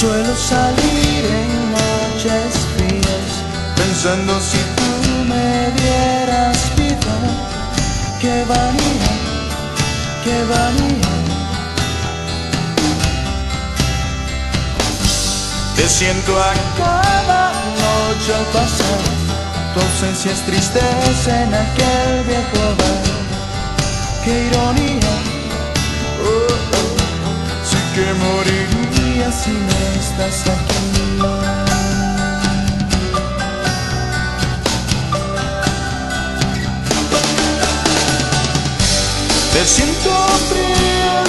Suelo salir en noches frías, pensando si tú me dieras vida, que valía, que valía. Te siento a cada noche al pasar, tu ausencia es tristeza en aquel viejo bar. Qué ironía, oh, oh, oh. sí que morí moriría si no estás aquí. Te siento frío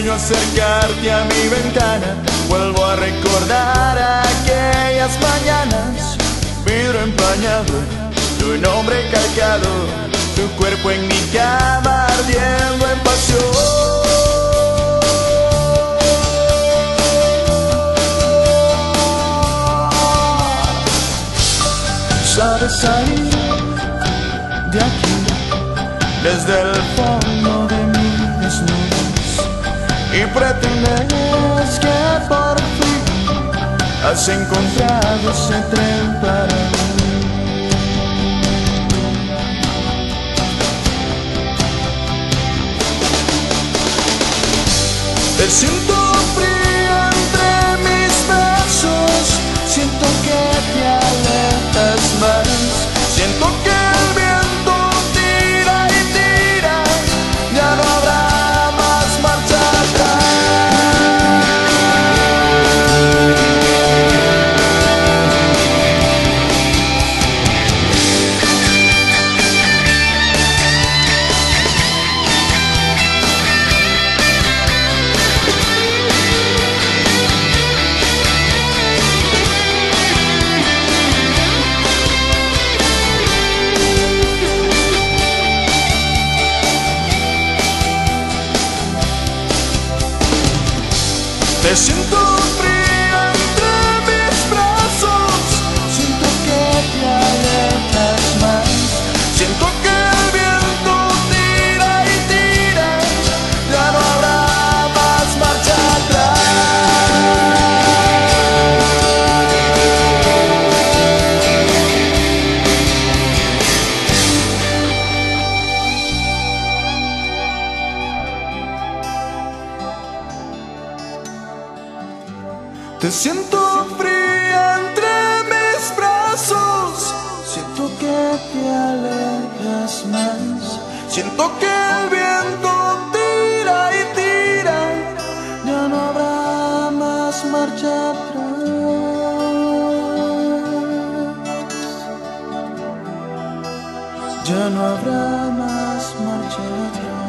sueño acercarte a mi ventana, vuelvo a recordar aquellas mañanas. Vidrio empañado, tu nombre calcado, tu cuerpo en mi cama ardiendo en pasión. Sabes salir de aquí desde el fondo de mi desnudez y pretendes que por fin has encontrado ese tren para mí. Te siento Te siento frío Te siento fría entre mis brazos, siento que te alejas más, siento que el viento tira y tira, ya no habrá más marcha atrás. Ya no habrá más marcha atrás.